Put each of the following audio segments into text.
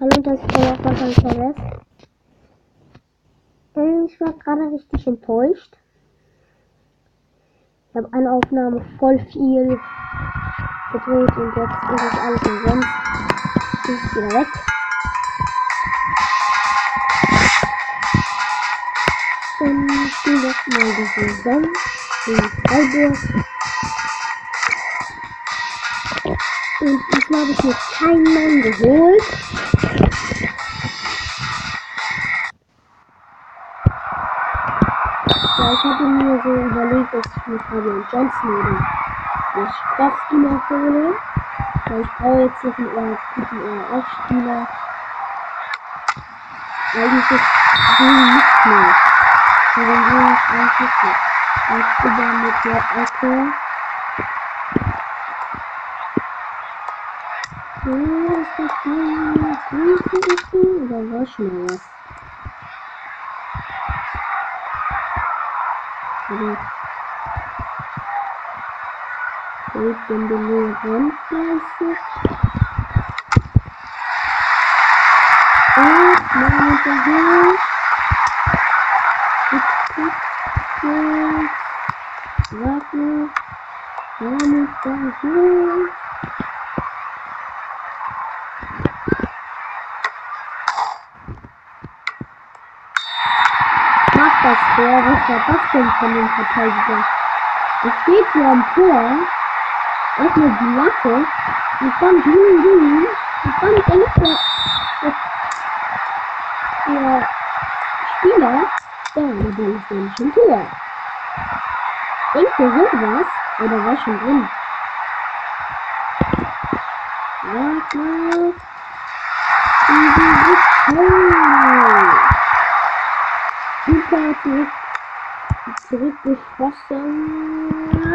Hallo, das ist der von Perez. Ich war gerade richtig enttäuscht. Ich habe eine Aufnahme voll viel gedreht und jetzt ist es alles umsonst. Ist wieder weg. Und ich spiele jetzt mal die Saison gegen Freiburg. Und diesmal habe ich mir keinen Mann geholt. Ich mir Fabian Johnson oder Jaschkowski noch hole. Weil ich brauche jetzt noch einen eher guten ERF-Spieler. Eigentlich ist den nicht mehr. Für den will ich eigentlich. Ich bin dann mit der Ecke. Ja, ist das gut? Oder war schon was? Gut. Gut, wenn du nur ranfleißig. Und mal hinterher. Gut, gut, gut. Warte. Mal hinterher. Mach das Tor. Was war das denn von dem Verteidiger? Es steht hier am Tor. Erstmal die Latte. Und dann grün, grün. Und dann denkt der, der, der Spieler, ja, der Ball ist nämlich im Tor. Denkt ihr sowas? Oder war schon drin? Warte mal. Super zurück. Zurückgeschossen.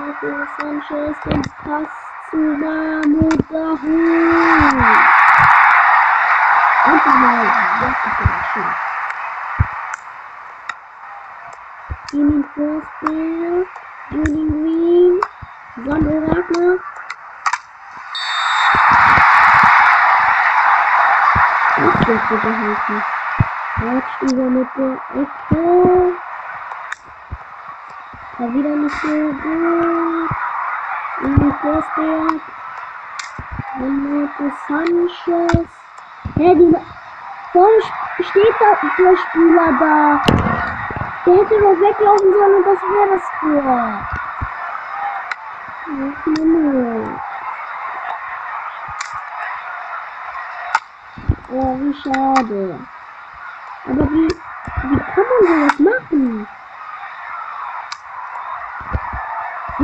Marco Sanchez den Pass zu Mahmoud Dahoud. Einfach mal. Das schön. Jimmy Forsberg. Julian Green. Sandro Wagner. Das wird gehalten. Quatsch über mit der Ecke. War wieder nicht so gut. Jimmy Forsberg. Renato Sanchez. Hä, die, warum steht da der Spieler da? Der hätte doch weglaufen sollen und das wäre das Tor. Ach, Mann. Oh, wie schade. Aber wie, wie kann man sowas machen?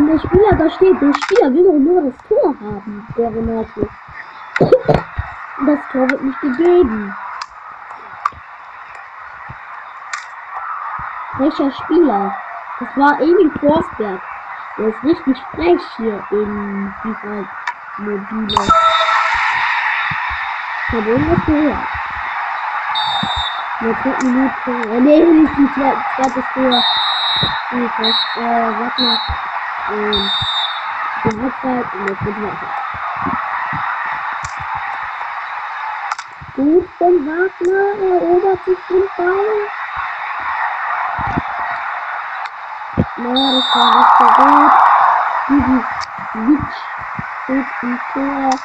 Der Spieler da steht, der Spieler will doch nur das Tor haben, der Renato. Das Tor wird nicht gegeben. Welcher Spieler? Das war Emil Forsberg. Der ist richtig frech hier in dieser Mobile. Ich habe irgendwas gehört. In der zweiten Minute. Äh, nee, nicht die zweite, Tor. Nee, fast, äh, warte mal. Ähm, Halbzeit und jetzt wird weiter. Gut von Wagner, erobert sich den Ball. Ja, das war nicht so gut. Diesen Switch steht im Tor.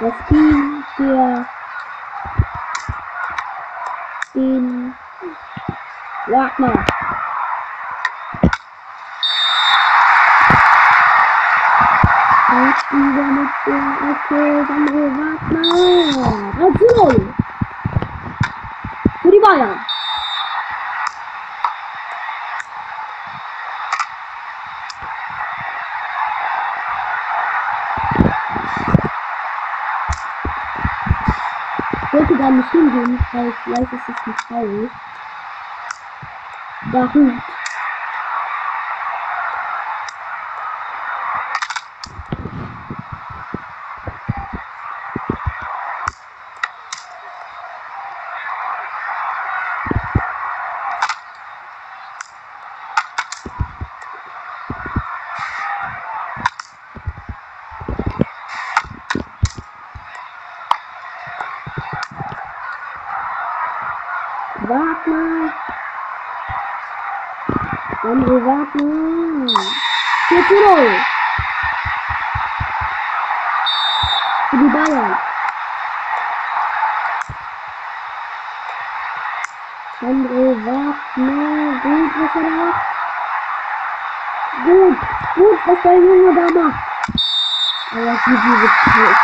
Das Team der den Wagner. Und über mit der Ecke Sandro Wagner. 3 zu 0. Für die Bayern. Ich wollte da nicht hingehen, weil vielleicht ist es ein Foul. Darum. Wagner. André Wagner. 4 zu 0. Für die Bayern. André Wagner. Gut, was er da macht. Gut, gut, was der Junge da macht. Aber Gigi wird tot.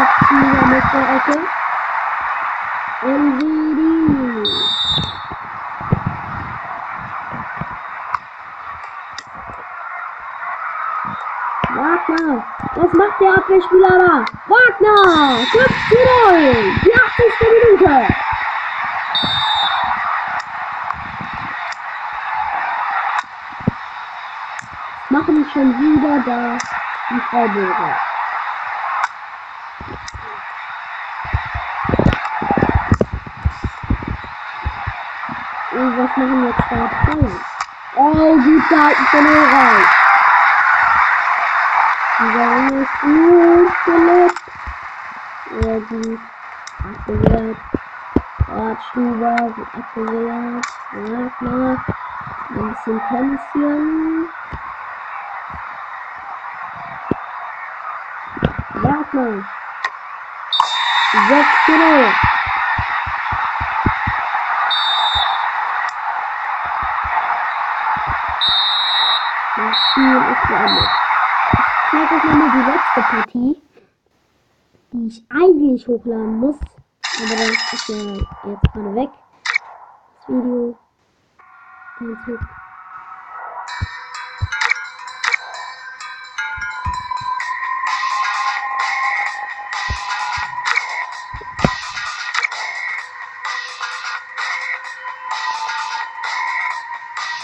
Abspieler mit der Ecke. Elvedi. Wagner. Was macht der Abwehrspieler da? Wagner. 5 zu 0. Die 80. Minute. Machen schon wieder da die Freiburger. Und was machen jetzt da? Oh, gut gehalten von Ulreich. Dieser Junge ist gut gelegt. Sehr gut. Abgewehrt. Radstuber, gut abgewehrt. Wagner. Ein bisschen Tänzchen. Wagner. 6 zu 0. Das Spiel ist beendet. Zeige euch nochmal die letzte Partie, die ich eigentlich hochladen muss. Aber das ist ja jetzt gerade weg. Das Video. Ganz hoch.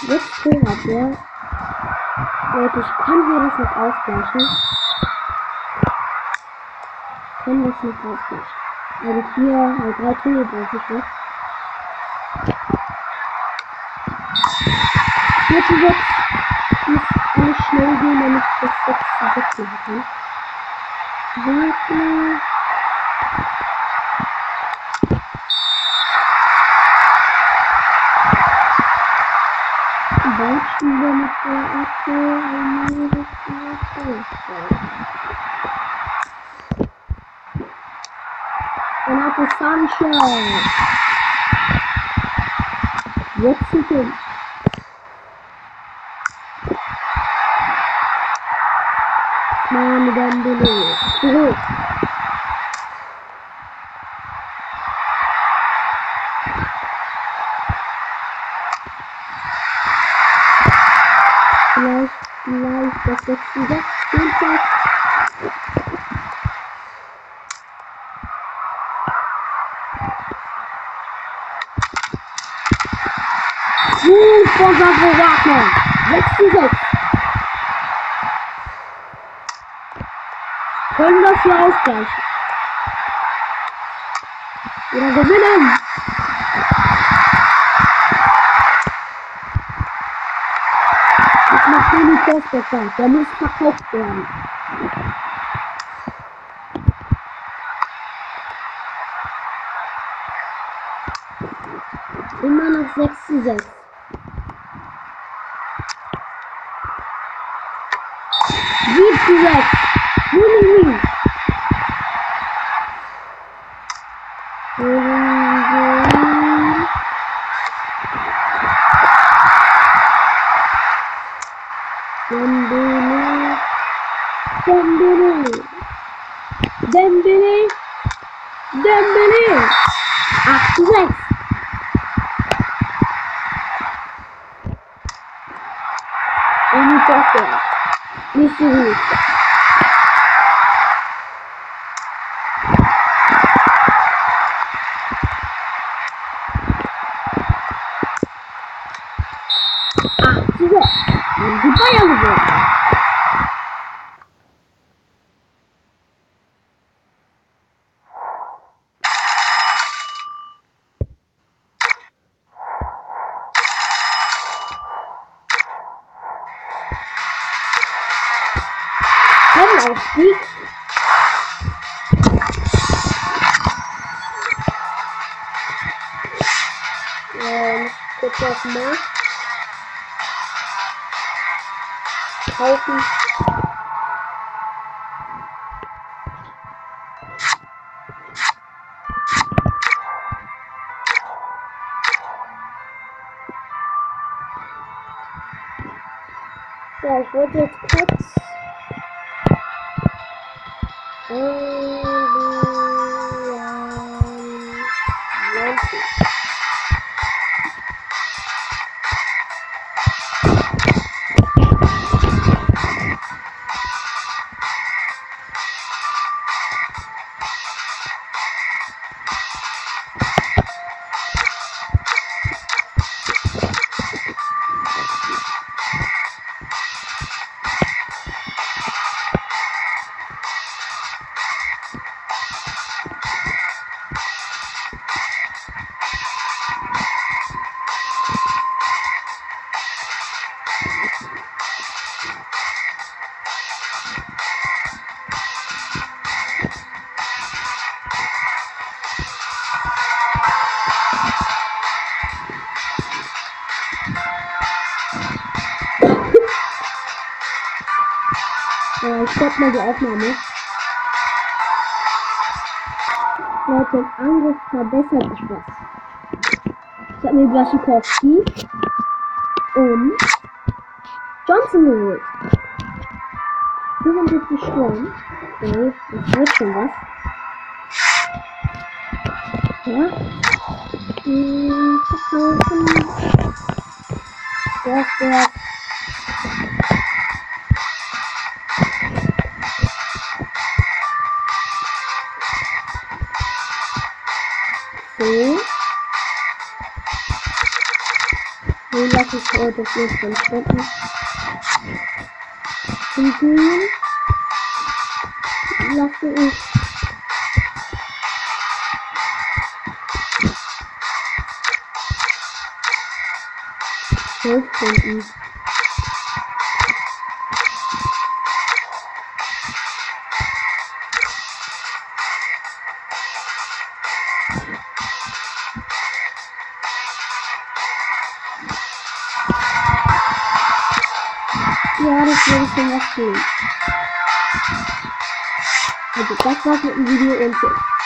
Jetzt Torabwehr. Leute, ich kann hier das noch ausgleichen. Ich kann das nicht ausgleichen. Also hier, äh, drei Tore brauche ich noch. 4 zu 6. Muss alles schnell gehen, damit ich das 6 zu 6 machen kann. Wagner. Beispiele mit der Ecke. Renato Sanchez. Jetzt zu fünf. Mane Dembele. Zurück. Vielleicht, vielleicht das letzte Sechs. Spieltag. Gut von Sandro Wagner. 6 zu 6. Können das hier ausgleichen? Oder gewinnen? Das macht Toni Forsberg. Der muss verkauft werden. Immer noch 6 zu 6. Sieben zu 6. Juni. Dembele. Dembele. Dembele. Dembele. 8 zu 6. Oni Forsberg. Nicht so dem Markt. Kaufen. Ja, ich wollte jetzt kurz. Ähm, stopp mal die Aufnahme. Leute, im Angriff verbessert sich was. Ich habe mir Blaschikowski und Johnson geholt. 75 Sturm. Okay, das wird schon was. Ja. Hm, verkaufen. Der So. So lasse ich heute vier Stunden. Hinten lasse ich zwölf Stunden. Ja, das würde schon was tun. Also das war's mit dem Video und tschüss.